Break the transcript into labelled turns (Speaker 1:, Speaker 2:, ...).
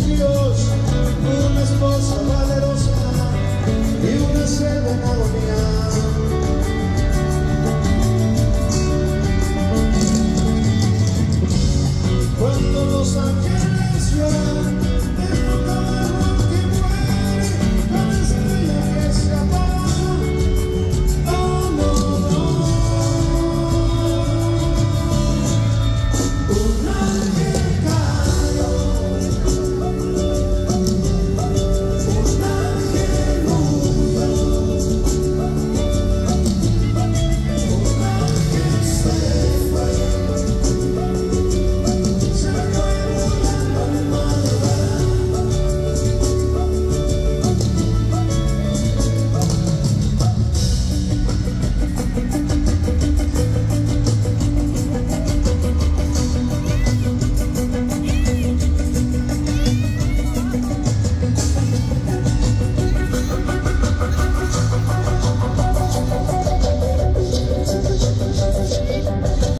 Speaker 1: vacíos, una esposa valerosa y una selva en agonía. Cuando los ángeles